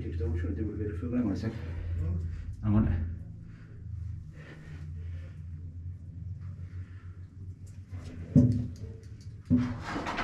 finished. I was trying to do it a bit of full. Hang on a sec. Hang on. En